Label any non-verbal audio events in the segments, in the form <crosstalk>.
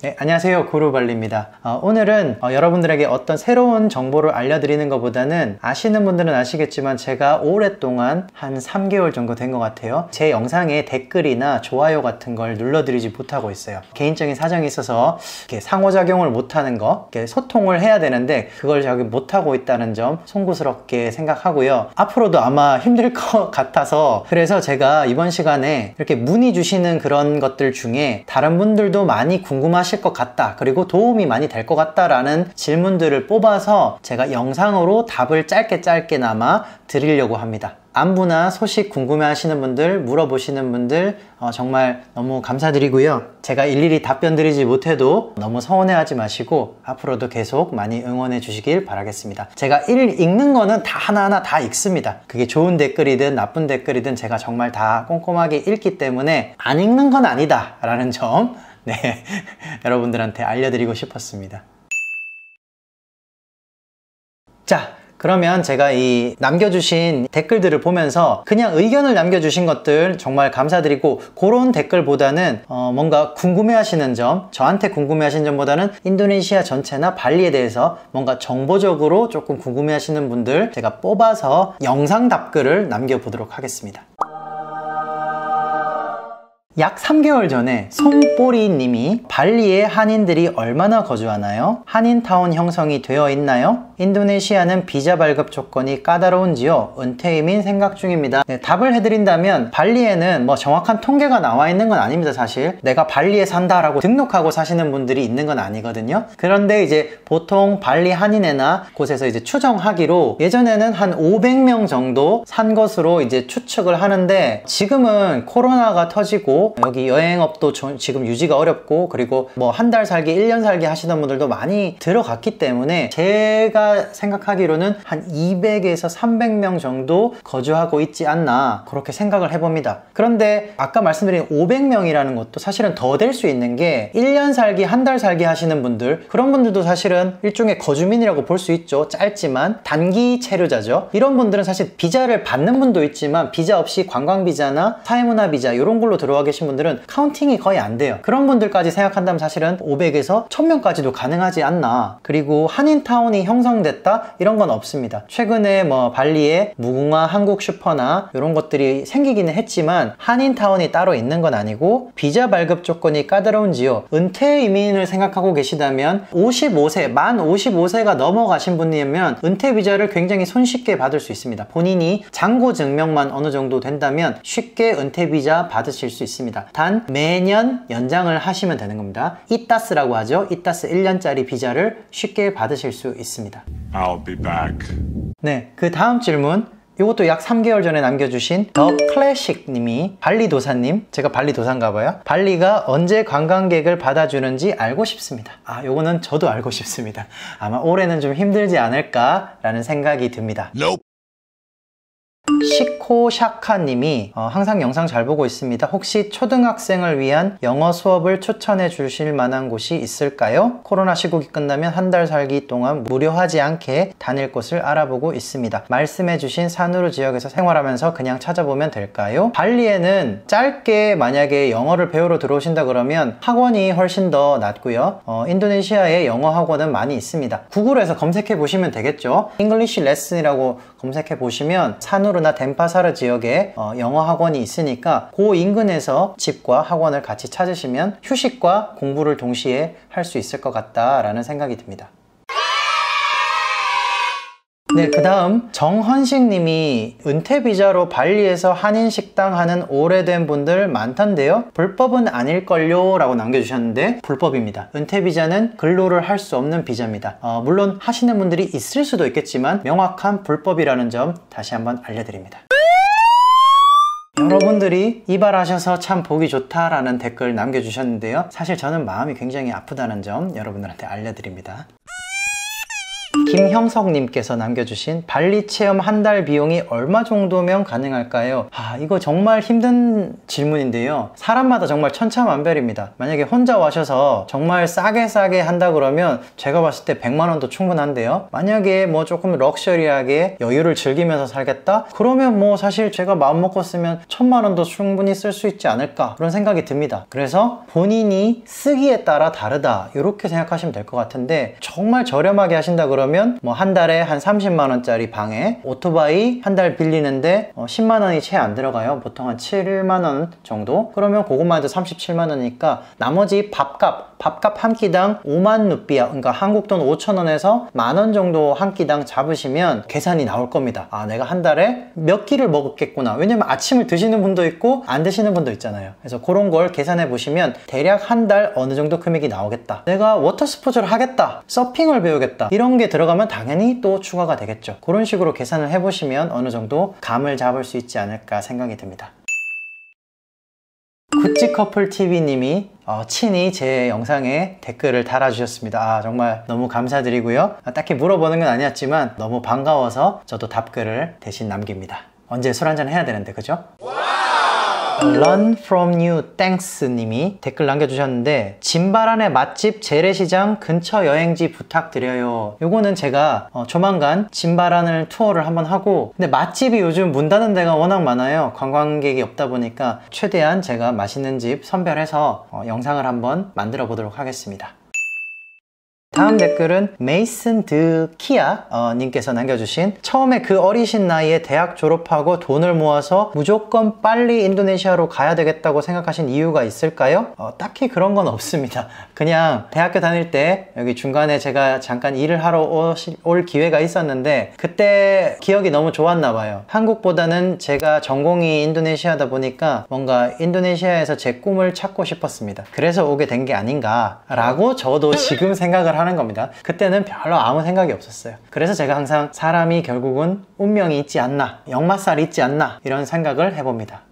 네, 안녕하세요. 구루발리입니다. 어, 오늘은 어, 여러분들에게 어떤 새로운 정보를 알려드리는 것보다는 아시는 분들은 아시겠지만 제가 오랫동안 한 3개월 정도 된 것 같아요. 제 영상에 댓글이나 좋아요 같은 걸 눌러드리지 못하고 있어요. 개인적인 사정이 있어서 상호작용을 못하는 거 소통을 해야 되는데 그걸 저기 못하고 있다는 점 송구스럽게 생각하고요. 앞으로도 아마 힘들 것 <laughs> 같아서 그래서 제가 이번 시간에 이렇게 문의 주시는 그런 것들 중에 다른 분들도 많이 궁금하신 하실 것 같다. 그리고 도움이 많이 될 것 같다 라는 질문들을 뽑아서 제가 영상으로 답을 짧게 짧게나마 드리려고 합니다. 안부나 소식 궁금해 하시는 분들 물어보시는 분들 어, 정말 너무 감사드리고요. 제가 일일이 답변 드리지 못해도 너무 서운해 하지 마시고 앞으로도 계속 많이 응원해 주시길 바라겠습니다. 제가 일 읽는 거는 다 하나하나 다 읽습니다. 그게 좋은 댓글이든 나쁜 댓글이든 제가 정말 다 꼼꼼하게 읽기 때문에 안 읽는 건 아니다 라는 점 네, <laughs> 여러분들한테 알려드리고 싶었습니다. 자, 그러면 제가 이 남겨주신 댓글들을 보면서 그냥 의견을 남겨주신 것들 정말 감사드리고 그런 댓글보다는 어 뭔가 궁금해 하시는 점 저한테 궁금해 하시는 점보다는 인도네시아 전체나 발리에 대해서 뭔가 정보적으로 조금 궁금해 하시는 분들 제가 뽑아서 영상 답글을 남겨보도록 하겠습니다 약 3개월 전에 송뽀리 님이 발리에 한인들이 얼마나 거주하나요? 한인타운 형성이 되어 있나요? 인도네시아는 비자 발급 조건이 까다로운지요? 은퇴 이민 생각 중입니다. 네, 답을 해드린다면 발리에는 뭐 정확한 통계가 나와 있는 건 아닙니다 사실. 내가 발리에 산다라고 등록하고 사시는 분들이 있는 건 아니거든요. 그런데 이제 보통 발리 한인회나 곳에서 이제 추정하기로 예전에는 한 500명 정도 산 것으로 이제 추측을 하는데 지금은 코로나가 터지고 여기 여행업도 지금 유지가 어렵고 그리고 뭐 한 달 살기 1년 살기 하시는 분들도 많이 들어갔기 때문에 제가 생각하기로는 한 200에서 300명 정도 거주하고 있지 않나 그렇게 생각을 해봅니다. 그런데 아까 말씀드린 500명이라는 것도 사실은 더 될 수 있는 게 1년 살기 한 달 살기 하시는 분들 그런 분들도 사실은 일종의 거주민이라고 볼 수 있죠. 짧지만 단기 체류자죠. 이런 분들은 사실 비자를 받는 분도 있지만 비자 없이 관광 비자나 사회문화 비자 이런 걸로 들어와 계신 계신 분들은 counting이 거의 안 돼요. 그런 분들까지 생각한다면 사실은 500에서 1000명까지도 가능하지 않나. 그리고 한인타운이 형성됐다? 이런 건 없습니다. 최근에 뭐 발리에 무궁화 한국 슈퍼나 이런 것들이 생기기는 했지만 한인타운이 따로 있는 건 아니고 비자 발급 조건이 까다로운지요? 은퇴 이민을 생각하고 계시다면 55세 만 55세가 넘어가신 분이면 은퇴 비자를 굉장히 손쉽게 받을 수 있습니다. 본인이 장고 증명만 어느 정도 된다면 쉽게 은퇴 비자 받으실 수 있습니다 있습니다. 단 매년 연장을 하시면 되는 겁니다. 이따스라고 하죠. 이따스 1년짜리 비자를 쉽게 받으실 수 있습니다. I'll be back. 네, 그 다음 질문 이것도 약 3개월 전에 남겨주신 더 클래식 님이 발리 도사님 제가 발리 도사인가 봐요 발리가 언제 관광객을 받아주는지 알고 싶습니다 아 요거는 저도 알고 싶습니다 아마 올해는 좀 힘들지 않을까 라는 생각이 듭니다 nope. 시코샤카님이 어, 항상 영상 잘 보고 있습니다. 혹시 초등학생을 위한 영어 수업을 추천해 주실 만한 곳이 있을까요? 코로나 시국이 끝나면 한 달 살기 동안 무료하지 않게 다닐 곳을 알아보고 있습니다. 말씀해 주신 산으로 지역에서 생활하면서 그냥 찾아보면 될까요? 발리에는 짧게 만약에 영어를 배우러 들어오신다 그러면 학원이 훨씬 더 낫고요. 어, 인도네시아에 영어 학원은 많이 있습니다. 구글에서 검색해 보시면 되겠죠. English lesson이라고 검색해 보시면 사누르나 덴파사르 지역에 어, 영어 학원이 있으니까 그 인근에서 집과 학원을 같이 찾으시면 휴식과 공부를 동시에 할 수 있을 것 같다라는 생각이 듭니다. 네, 그 다음 정헌식 님이 은퇴 비자로 발리에서 한인 식당 하는 오래된 분들 많던데요. 불법은 아닐걸요? 라고 남겨주셨는데 불법입니다. 은퇴 비자는 근로를 할 수 없는 비자입니다. 어, 물론 하시는 분들이 있을 수도 있겠지만 명확한 불법이라는 점 다시 한번 알려드립니다. 여러분들이 이발하셔서 참 보기 좋다라는 댓글 남겨주셨는데요. 사실 저는 마음이 굉장히 아프다는 점 여러분들한테 알려드립니다 김형석님께서 남겨주신 발리 체험 한 달 비용이 얼마 정도면 가능할까요? 아, 이거 정말 힘든 질문인데요. 사람마다 정말 천차만별입니다. 만약에 혼자 와셔서 정말 싸게 싸게 한다 그러면 제가 봤을 때 100만 원도 충분한데요. 만약에 뭐 조금 럭셔리하게 여유를 즐기면서 살겠다? 그러면 뭐 사실 제가 마음 먹고 쓰면 천만 원도 충분히 쓸 수 있지 않을까 그런 생각이 듭니다. 그래서 본인이 쓰기에 따라 다르다 이렇게 생각하시면 될 것 같은데 정말 저렴하게 하신다 그러면 뭐 한 달에 한 30만 원짜리 방에 오토바이 한 달 빌리는데 10만 원이 채 안 들어가요. 보통 한 7만 원 정도? 그러면 그것만 해도 37만 원이니까 나머지 밥값, 밥값 한 끼당 5만 루피아, 그러니까 한국 돈 5천 원에서 만원 정도 한 끼당 잡으시면 계산이 나올 겁니다. 아, 내가 한 달에 몇 끼를 먹었겠구나. 왜냐면 아침을 드시는 분도 있고 안 드시는 분도 있잖아요. 그래서 그런 걸 계산해 보시면 대략 한 달 어느 정도 금액이 나오겠다. 내가 워터 스포츠를 하겠다. 서핑을 배우겠다. 이런 게 들어가면 당연히 또 추가가 되겠죠. 그런 식으로 계산을 해 보시면 어느 정도 감을 잡을 수 있지 않을까 생각이 듭니다. 구찌 커플 TV님이 어, 친히 제 영상에 댓글을 달아주셨습니다. 아, 정말 너무 감사드리고요. 아, 딱히 물어보는 건 아니었지만 너무 반가워서 저도 답글을 대신 남깁니다. 언제 술 한잔 해야 되는데, 그죠? Learn from you thanks 님이 댓글 남겨주셨는데 진바란의 맛집 재래시장 근처 여행지 부탁드려요. 요거는 제가 어, 조만간 진바란을 투어를 한번 하고 근데 맛집이 요즘 문 닫은 데가 워낙 많아요. 관광객이 없다 보니까 최대한 제가 맛있는 집 선별해서 어, 영상을 한번 만들어 보도록 하겠습니다 다음 댓글은 메이슨 드 키아 어, 님께서 남겨주신 처음에 그 어리신 나이에 대학 졸업하고 돈을 모아서 무조건 빨리 인도네시아로 가야 되겠다고 생각하신 이유가 있을까요? 어, 딱히 그런 건 없습니다. <laughs> 그냥 대학교 다닐 때 여기 중간에 제가 잠깐 일을 하러 오시, 올 기회가 있었는데 그때 기억이 너무 좋았나 봐요. 한국보다는 제가 전공이 인도네시아다 보니까 뭔가 인도네시아에서 제 꿈을 찾고 싶었습니다. 그래서 오게 된 게 아닌가 라고 저도 지금 생각을 하는 겁니다. 그때는 별로 아무 생각이 없었어요. 그래서 제가 항상 사람이 결국은 운명이 있지 않나, 역마살이 있지 않나 이런 생각을 해봅니다.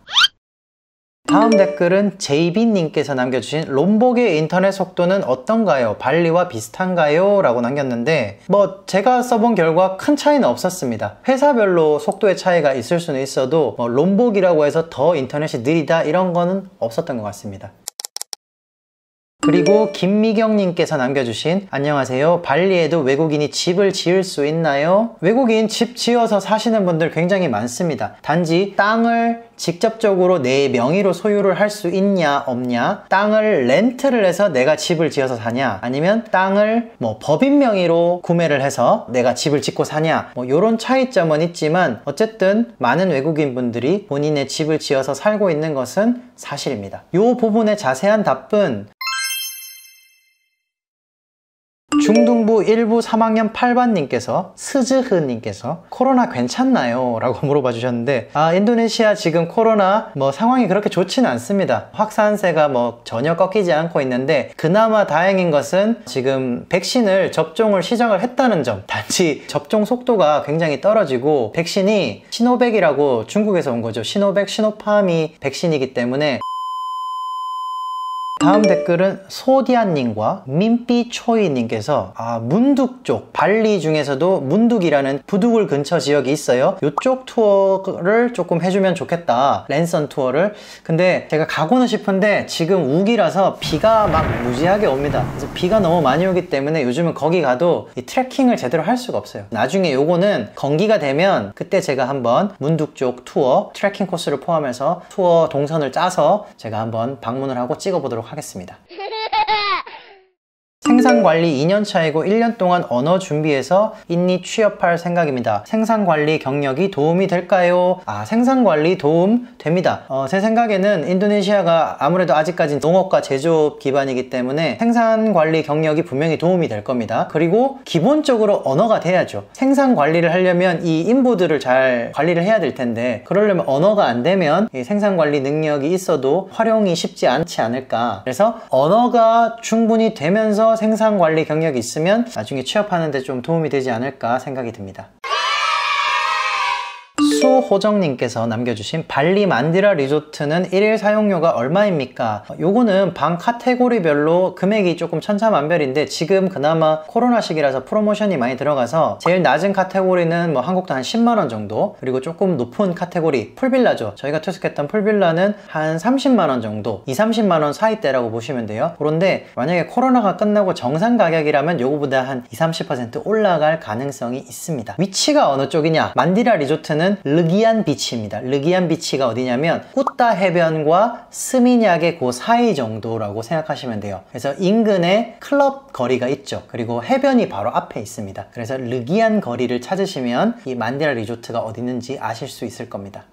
다음 댓글은 제이비님께서 남겨주신 롬복의 인터넷 속도는 어떤가요? 발리와 비슷한가요? 라고 남겼는데 뭐 제가 써본 결과 큰 차이는 없었습니다. 회사별로 속도의 차이가 있을 수는 있어도 뭐 롬복이라고 해서 더 인터넷이 느리다 이런 거는 없었던 것 같습니다. 그리고 김미경님께서 남겨주신 안녕하세요. 발리에도 외국인이 집을 지을 수 있나요? 외국인 집 지어서 사시는 분들 굉장히 많습니다. 단지 땅을 직접적으로 내 명의로 소유를 할 수 있냐 없냐 땅을 렌트를 해서 내가 집을 지어서 사냐 아니면 땅을 뭐 법인 명의로 구매를 해서 내가 집을 짓고 사냐 뭐 이런 차이점은 있지만 어쨌든 많은 외국인 분들이 본인의 집을 지어서 살고 있는 것은 사실입니다. 이 부분의 자세한 답은 중등부 1부 3학년 8반님께서 스즈흐님께서 코로나 괜찮나요? 라고 <laughs> 물어봐 주셨는데 아 인도네시아 지금 코로나 뭐 상황이 그렇게 좋지는 않습니다. 확산세가 뭐 전혀 꺾이지 않고 있는데 그나마 다행인 것은 지금 백신을 접종을 시작을 했다는 점. 단지 접종 속도가 굉장히 떨어지고 백신이 시노백이라고 중국에서 온 거죠. 시노백 시노팜이 백신이기 때문에 다음 댓글은 소디안님과 민삐초이님께서 아 문둑 쪽 발리 중에서도 문둑이라는 부두글 근처 지역이 있어요. 이쪽 투어를 조금 해주면 좋겠다. 랜선 투어를. 근데 제가 가고는 싶은데 지금 우기라서 비가 막 무지하게 옵니다. 그래서 비가 너무 많이 오기 때문에 요즘은 거기 가도 이 트레킹을 제대로 할 수가 없어요. 나중에 요거는 건기가 되면 그때 제가 한번 문둑 쪽 투어 트레킹 코스를 포함해서 투어 동선을 짜서 제가 한번 방문을 하고 찍어보도록 하겠습니다. 하겠습니다. <laughs> 생산관리 2년차이고 1년 동안 언어 준비해서 인니 취업할 생각입니다. 생산관리 경력이 도움이 될까요? 아, 생산관리 도움 됩니다. 어, 제 생각에는 인도네시아가 아무래도 아직까지 농업과 제조업 기반이기 때문에 생산관리 경력이 분명히 도움이 될 겁니다. 그리고 기본적으로 언어가 돼야죠. 생산관리를 하려면 이 인부들을 잘 관리를 해야 될 텐데 그러려면 언어가 안 되면 생산관리 능력이 있어도 활용이 쉽지 않지 않을까. 그래서 언어가 충분히 되면서 생산 관리 경력이 있으면 나중에 취업하는 데 좀 도움이 되지 않을까 생각이 듭니다. 수업 조호정님께서 남겨주신 발리 만디라 리조트는 1일 사용료가 얼마입니까? 요거는 방 카테고리별로 금액이 조금 천차만별인데 지금 그나마 코로나 시기라서 프로모션이 많이 들어가서 제일 낮은 카테고리는 뭐 한국도 한 10만원 정도 그리고 조금 높은 카테고리 풀빌라죠. 저희가 투숙했던 풀빌라는 한 30만원 정도 2, 30만원 사이대라고 보시면 돼요. 그런데 만약에 코로나가 끝나고 정상 가격이라면 요거보다 한 2, 30% 올라갈 가능성이 있습니다. 위치가 어느 쪽이냐? 만디라 리조트는 르기안 비치입니다. 르기안 비치가 어디냐면 꾸따 해변과 스미냑의 그 사이 정도라고 생각하시면 돼요. 그래서 인근에 클럽 거리가 있죠. 그리고 해변이 바로 앞에 있습니다. 그래서 르기안 거리를 찾으시면 이 만디라 리조트가 어디 있는지 아실 수 있을 겁니다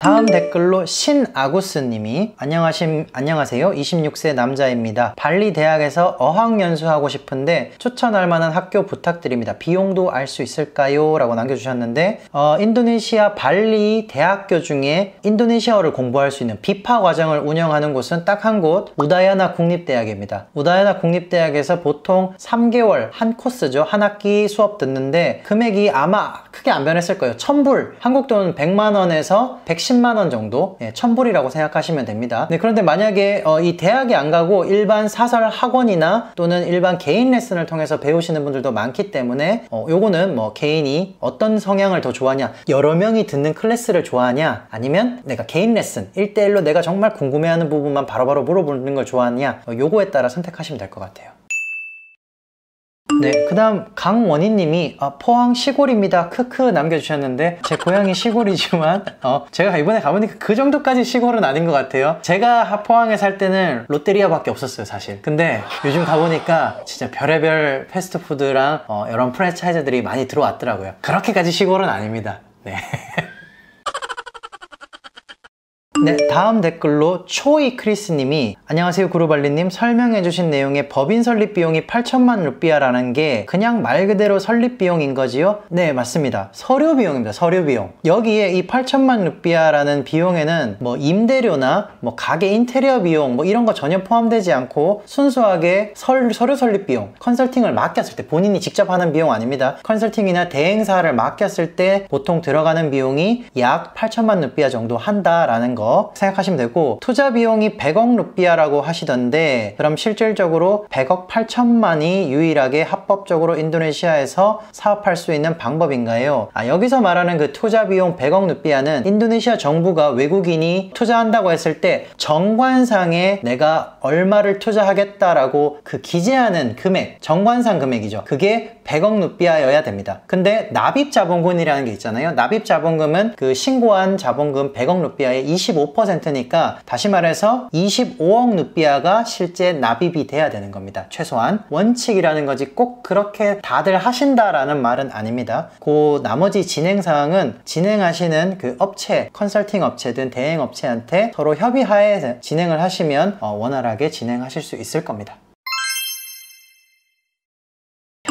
다음 댓글로 신아구스님이 안녕하심, 안녕하세요. 26세 남자입니다. 발리 대학에서 어학연수하고 싶은데 추천할 만한 학교 부탁드립니다. 비용도 알 수 있을까요? 라고 남겨주셨는데 어, 인도네시아 발리 대학교 중에 인도네시아어를 공부할 수 있는 비파 과정을 운영하는 곳은 딱 한 곳 우다야나 국립대학입니다. 우다야나 국립대학에서 보통 3개월 한 코스죠. 한 학기 수업 듣는데 금액이 아마 크게 안 변했을 거예요. 1000불. 한국 돈 100만원에서 110 10만원 정도? 예, 1000불이라고 생각하시면 됩니다. 네, 그런데 만약에 어, 이 대학에 안 가고 일반 사설 학원이나 또는 일반 개인 레슨을 통해서 배우시는 분들도 많기 때문에 어, 요거는 뭐 개인이 어떤 성향을 더 좋아하냐 여러 명이 듣는 클래스를 좋아하냐 아니면 내가 개인 레슨 1대1로 내가 정말 궁금해하는 부분만 바로바로 물어보는 걸 좋아하냐 어, 요거에 따라 선택하시면 될 것 같아요 네, 그 다음 강원희님이 아, 포항 시골입니다. 크크 남겨주셨는데 제 고향이 시골이지만 어, 제가 이번에 가보니까 그 정도까지 시골은 아닌 것 같아요. 제가 포항에 살 때는 롯데리아밖에 없었어요, 사실. 근데 요즘 가보니까 진짜 별의별 패스트푸드랑 어, 이런 프랜차이즈들이 많이 들어왔더라고요. 그렇게까지 시골은 아닙니다. 네. <laughs> 네, 다음 댓글로 초이 크리스님이 안녕하세요 구루발리님. 설명해주신 내용의 법인 설립 비용이 8천만 루피아라는 게 그냥 말 그대로 설립 비용인 거지요? 네 맞습니다. 서류 비용입니다 서류 비용. 여기에 이 8천만 루피아라는 비용에는 뭐 임대료나 뭐 가게 인테리어 비용 뭐 이런 거 전혀 포함되지 않고 순수하게 설, 서류 설립 비용 컨설팅을 맡겼을 때 본인이 직접 하는 비용 아닙니다. 컨설팅이나 대행사를 맡겼을 때 보통 들어가는 비용이 약 8천만 루피아 정도 한다라는 거 생각하시면 되고 투자 비용이 100억 루피아라고 하시던데 그럼 실질적으로 100억 8천만이 유일하게 합법적으로 인도네시아에서 사업할 수 있는 방법인가요? 아, 여기서 말하는 그 투자 비용 100억 루피아는 인도네시아 정부가 외국인이 투자한다고 했을 때 정관상에 내가 얼마를 투자하겠다라고 그 기재하는 금액 정관상 금액이죠. 그게 100억 루피아여야 됩니다. 근데 납입 자본금이라는 게 있잖아요. 납입 자본금은 그 신고한 자본금 100억 루피아의 25%니까 다시 말해서 25억 루피아가 실제 납입이 돼야 되는 겁니다. 최소한 원칙이라는 거지 꼭 그렇게 다들 하신다라는 말은 아닙니다. 그 나머지 진행 사항은 진행하시는 그 업체 컨설팅 업체든 대행 업체한테 서로 협의하에 진행을 하시면 어, 원활하게 진행하실 수 있을 겁니다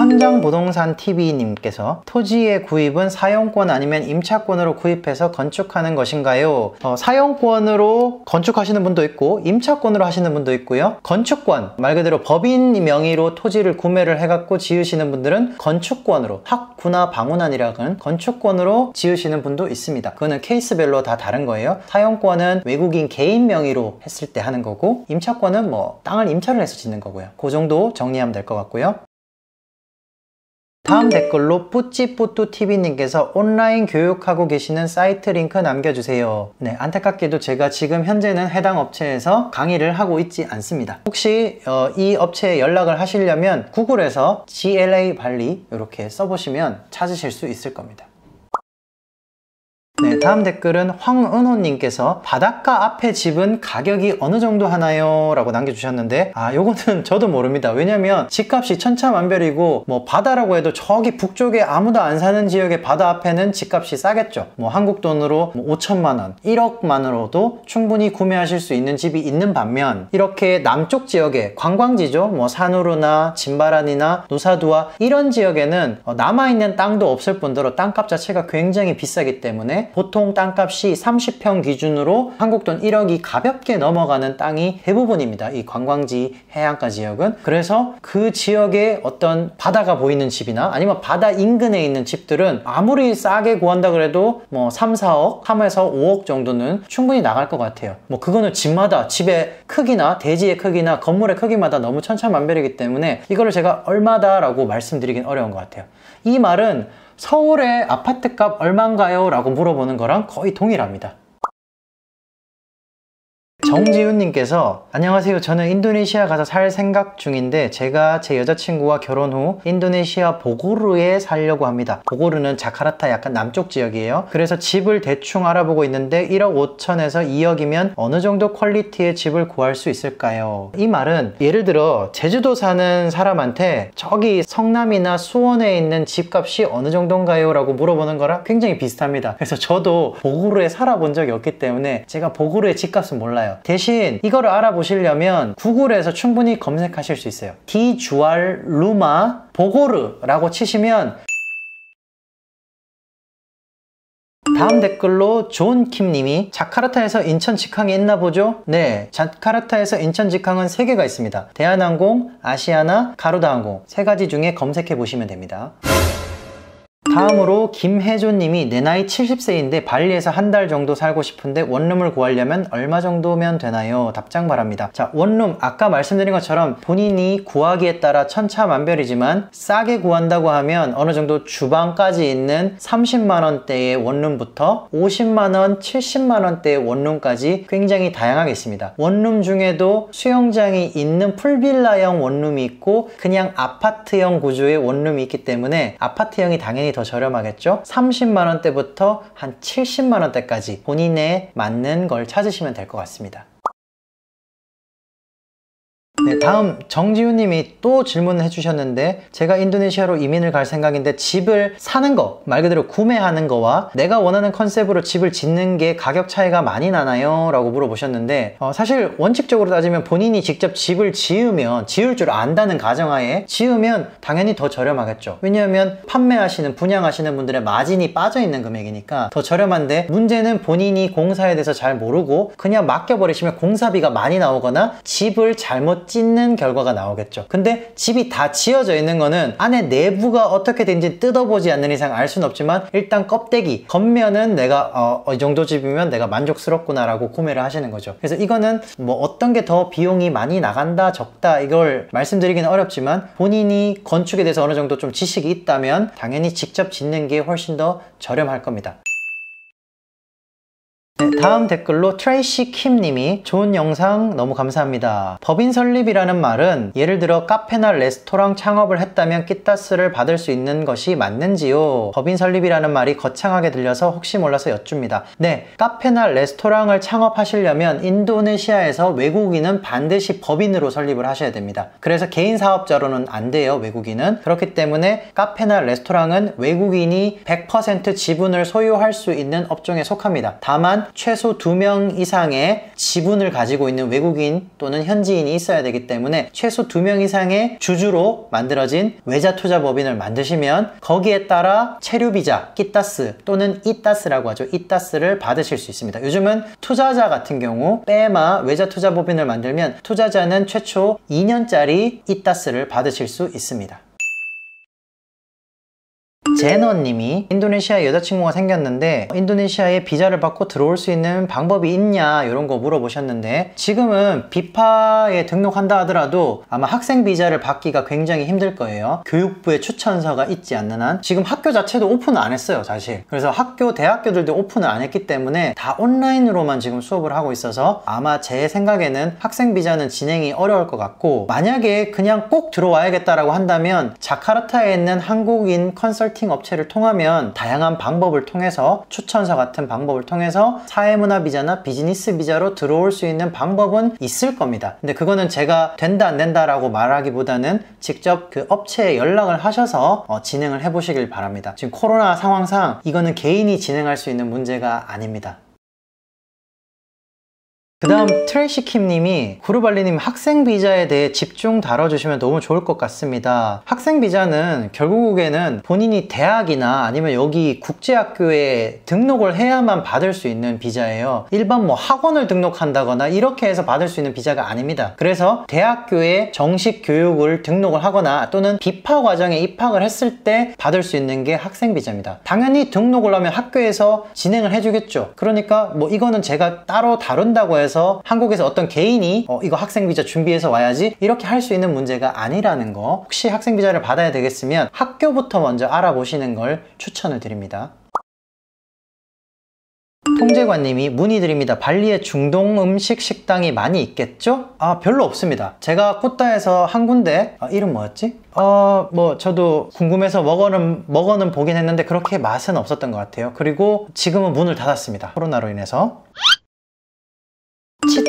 현장 부동산 TV님께서 토지의 구입은 사용권 아니면 임차권으로 구입해서 건축하는 것인가요? 어, 사용권으로 건축하시는 분도 있고 임차권으로 하시는 분도 있고요. 건축권 말 그대로 법인 명의로 토지를 구매를 해갖고 지으시는 분들은 건축권으로 학구나 방문안이라는 건축권으로 지으시는 분도 있습니다. 그거는 케이스별로 다 다른 거예요. 사용권은 외국인 개인 명의로 했을 때 하는 거고 임차권은 뭐 땅을 임차를 해서 짓는 거고요. 그 정도 정리하면 될 것 같고요. 다음 댓글로 뿌찌뿌뚜TV님께서 온라인 교육하고 계시는 사이트 링크 남겨주세요. 네, 안타깝게도 제가 지금 현재는 해당 업체에서 강의를 하고 있지 않습니다. 혹시 어, 이 업체에 연락을 하시려면 구글에서 GLA 발리 이렇게 써보시면 찾으실 수 있을 겁니다. 네, 다음 댓글은 황은호님께서 바닷가 앞에 집은 가격이 어느 정도 하나요? 라고 남겨주셨는데 아 요거는 <laughs> 저도 모릅니다. 왜냐면 집값이 천차만별이고 뭐 바다라고 해도 저기 북쪽에 아무도 안 사는 지역의 바다 앞에는 집값이 싸겠죠. 뭐 한국 돈으로 뭐 5천만 원 1억만으로도 충분히 구매하실 수 있는 집이 있는 반면 이렇게 남쪽 지역에 관광지죠. 뭐 산우루나 진바란이나 노사두아 이런 지역에는 어, 남아있는 땅도 없을 뿐더러 땅값 자체가 굉장히 비싸기 때문에 보통 땅값이 30평 기준으로 한국 돈 1억이 가볍게 넘어가는 땅이 대부분입니다. 이 관광지 해안가 지역은. 그래서 그 지역에 어떤 바다가 보이는 집이나 아니면 바다 인근에 있는 집들은 아무리 싸게 구한다 그래도 뭐 3, 4억, 3에서 5억 정도는 충분히 나갈 것 같아요. 뭐 그거는 집마다 집의 크기나 대지의 크기나 건물의 크기마다 너무 천차만별이기 때문에 이거를 제가 얼마다라고 말씀드리긴 어려운 것 같아요. 이 말은 서울의 아파트값 얼마인가요? 라고 물어보는 거랑 거의 동일합니다. 정지훈님께서 안녕하세요. 저는 인도네시아 가서 살 생각 중인데 제가 제 여자친구와 결혼 후 인도네시아 보고르에 살려고 합니다. 보고르는 자카르타 약간 남쪽 지역이에요. 그래서 집을 대충 알아보고 있는데 1억 5천에서 2억이면 어느 정도 퀄리티의 집을 구할 수 있을까요? 이 말은 예를 들어 제주도 사는 사람한테 저기 성남이나 수원에 있는 집값이 어느 정도인가요? 라고 물어보는 거랑 굉장히 비슷합니다. 그래서 저도 보고르에 살아본 적이 없기 때문에 제가 보고르의 집값은 몰라요. 대신 이거를 알아보시려면 구글에서 충분히 검색하실 수 있어요. 디주알 루마 보고르라고 치시면 다음 댓글로 존킴님이 자카르타에서 인천 직항이 있나 보죠? 네, 자카르타에서 인천 직항은 3개가 있습니다. 대한항공, 아시아나, 가루다항공 세 가지 중에 검색해 보시면 됩니다. 다음으로 김혜조님이 내 나이 70세인데 발리에서 한 달 정도 살고 싶은데 원룸을 구하려면 얼마 정도면 되나요? 답장 바랍니다. 자 원룸 아까 말씀드린 것처럼 본인이 구하기에 따라 천차만별이지만 싸게 구한다고 하면 어느 정도 주방까지 있는 30만원대의 원룸부터 50만원, 70만원대의 원룸까지 굉장히 다양하게 있습니다. 원룸 중에도 수영장이 있는 풀빌라형 원룸이 있고 그냥 아파트형 구조의 원룸이 있기 때문에 아파트형이 당연히 더 저렴하겠죠? 30만원대부터 한 70만원대까지 본인에 맞는 걸 찾으시면 될 것 같습니다. 네, 다음 정지훈님이 또 질문을 해주셨는데 제가 인도네시아로 이민을 갈 생각인데 집을 사는 거, 말 그대로 구매하는 거와 내가 원하는 컨셉으로 집을 짓는 게 가격 차이가 많이 나나요? 라고 물어보셨는데 어, 사실 원칙적으로 따지면 본인이 직접 집을 지으면 지을 줄 안다는 가정하에 지으면 당연히 더 저렴하겠죠. 왜냐하면 판매하시는 분양하시는 분들의 마진이 빠져 있는 금액이니까 더 저렴한데 문제는 본인이 공사에 대해서 잘 모르고 그냥 맡겨버리시면 공사비가 많이 나오거나 집을 잘못 찢는 결과가 나오겠죠. 근데 집이 다 지어져 있는 거는 안에 내부가 어떻게 된지 뜯어보지 않는 이상 알 수는 없지만 일단 껍데기 겉면은 내가 어, 어, 이 정도 집이면 내가 만족스럽구나 라고 구매를 하시는 거죠. 그래서 이거는 뭐 어떤 게 더 비용이 많이 나간다 적다 이걸 말씀드리기는 어렵지만 본인이 건축에 대해서 어느 정도 좀 지식이 있다면 당연히 직접 짓는 게 훨씬 더 저렴할 겁니다 네, 다음 댓글로 트레이시 킴 님이 좋은 영상 너무 감사합니다. 법인 설립이라는 말은 예를 들어 카페나 레스토랑 창업을 했다면 KITAS를 받을 수 있는 것이 맞는지요? 법인 설립이라는 말이 거창하게 들려서 혹시 몰라서 여쭙니다. 네, 카페나 레스토랑을 창업하시려면 인도네시아에서 외국인은 반드시 법인으로 설립을 하셔야 됩니다. 그래서 개인 사업자로는 안 돼요, 외국인은. 그렇기 때문에 카페나 레스토랑은 외국인이 100% 지분을 소유할 수 있는 업종에 속합니다. 다만 최소 2명 이상의 지분을 가지고 있는 외국인 또는 현지인이 있어야 되기 때문에 최소 2명 이상의 주주로 만들어진 외자 투자 법인을 만드시면 거기에 따라 체류 비자, 끼따스 또는 이따스라고 하죠. 이따스를 받으실 수 있습니다. 요즘은 투자자 같은 경우 빼마 외자 투자 법인을 만들면 투자자는 최초 2년짜리 이따스를 받으실 수 있습니다. 제너님이 인도네시아에 여자친구가 생겼는데 인도네시아에 비자를 받고 들어올 수 있는 방법이 있냐 이런 거 물어보셨는데 지금은 비파에 등록한다 하더라도 아마 학생 비자를 받기가 굉장히 힘들 거예요. 교육부의 추천서가 있지 않는 한. 지금 학교 자체도 오픈을 안 했어요 사실. 그래서 학교 대학교들도 오픈을 안 했기 때문에 다 온라인으로만 지금 수업을 하고 있어서 아마 제 생각에는 학생 비자는 진행이 어려울 것 같고 만약에 그냥 꼭 들어와야겠다라고 한다면 자카르타에 있는 한국인 컨설팅 컨설팅 업체를 통하면 다양한 방법을 통해서 추천서 같은 방법을 통해서 사회문화 비자나 비즈니스 비자로 들어올 수 있는 방법은 있을 겁니다. 근데 그거는 제가 된다 안 된다라고 말하기보다는 직접 그 업체에 연락을 하셔서 어, 진행을 해보시길 바랍니다. 지금 코로나 상황상 이거는 개인이 진행할 수 있는 문제가 아닙니다. 그 다음 트레시킴님이 구르발리님 학생 비자에 대해 집중 다뤄주시면 너무 좋을 것 같습니다. 학생 비자는 결국에는 본인이 대학이나 아니면 여기 국제학교에 등록을 해야만 받을 수 있는 비자예요. 일반 뭐 학원을 등록한다거나 이렇게 해서 받을 수 있는 비자가 아닙니다. 그래서 대학교에 정식 교육을 등록을 하거나 또는 비파 과정에 입학을 했을 때 받을 수 있는 게 학생 비자입니다. 당연히 등록을 하면 학교에서 진행을 해주겠죠. 그러니까 뭐 이거는 제가 따로 다룬다고 해서 해서 한국에서 어떤 개인이 어, 이거 학생 비자 준비해서 와야지 이렇게 할 수 있는 문제가 아니라는 거 혹시 학생 비자를 받아야 되겠으면 학교부터 먼저 알아보시는 걸 추천을 드립니다. 통제관님이 문의드립니다. 발리에 중동 음식 식당이 많이 있겠죠? 아 별로 없습니다. 제가 코타에서 한 군데 아, 이름 뭐였지? 어, 뭐 저도 궁금해서 먹어는 먹어는 보긴 했는데 그렇게 맛은 없었던 것 같아요. 그리고 지금은 문을 닫았습니다. 코로나로 인해서.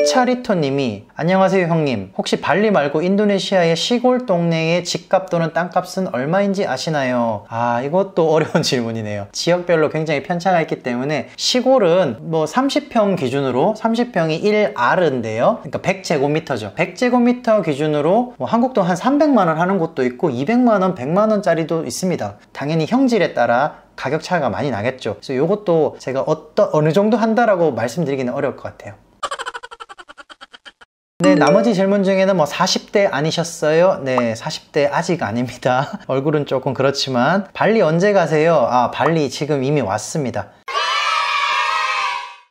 치차리토님이 안녕하세요 형님. 혹시 발리 말고 인도네시아의 시골 동네의 집값 또는 땅값은 얼마인지 아시나요? 아 이것도 <laughs> 어려운 질문이네요. 지역별로 굉장히 편차가 있기 때문에 시골은 뭐 30평 기준으로 30평이 1아르인데요. 그러니까 100제곱미터죠. 100제곱미터 기준으로 뭐 한국도 한 300만원 하는 곳도 있고 200만원 100만원짜리도 있습니다. 당연히 형질에 따라 가격 차이가 많이 나겠죠. 그래서 이것도 제가 어떤 어느 정도 한다라고 말씀드리기는 어려울 것 같아요 네, 나머지 질문 중에는 뭐 40대 아니셨어요? 네, 40대 아직 아닙니다. <laughs> 얼굴은 조금 그렇지만 발리 언제 가세요? 아, 발리 지금 이미 왔습니다.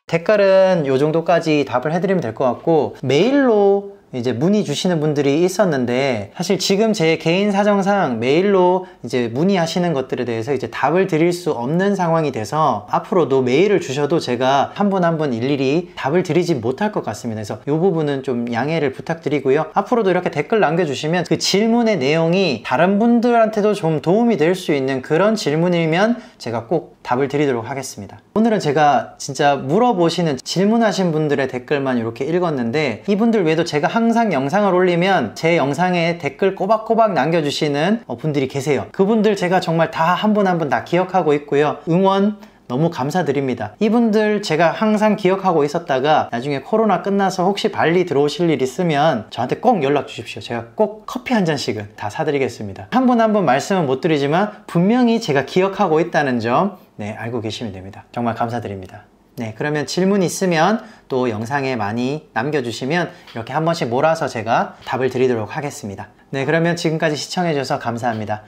댓글은 이 정도까지 답을 해드리면 될 것 같고 메일로 이제 문의 주시는 분들이 있었는데 사실 지금 제 개인 사정상 메일로 이제 문의하시는 것들에 대해서 이제 답을 드릴 수 없는 상황이 돼서 앞으로도 메일을 주셔도 제가 한분 한 분 일일이 답을 드리지 못할 것 같습니다. 그래서 이 부분은 좀 양해를 부탁드리고요. 앞으로도 이렇게 댓글 남겨주시면 그 질문의 내용이 다른 분들한테도 좀 도움이 될 수 있는 그런 질문이면 제가 꼭 답을 드리도록 하겠습니다. 오늘은 제가 진짜 물어보시는 질문하신 분들의 댓글만 이렇게 읽었는데 이분들 외에도 제가 항상 영상을 올리면 제 영상에 댓글 꼬박꼬박 남겨주시는 어, 분들이 계세요. 그분들 제가 정말 다 한 분 한 분 다 기억하고 있고요. 응원 너무 감사드립니다. 이분들 제가 항상 기억하고 있었다가 나중에 코로나 끝나서 혹시 발리 들어오실 일 있으면 저한테 꼭 연락 주십시오. 제가 꼭 커피 한 잔씩은 다 사드리겠습니다. 한 분 한 분 말씀은 못 드리지만 분명히 제가 기억하고 있다는 점 네, 알고 계시면 됩니다. 정말 감사드립니다. 네, 그러면 질문 있으면 또 영상에 많이 남겨주시면 이렇게 한 번씩 몰아서 제가 답을 드리도록 하겠습니다. 네, 그러면 지금까지 시청해주셔서 감사합니다.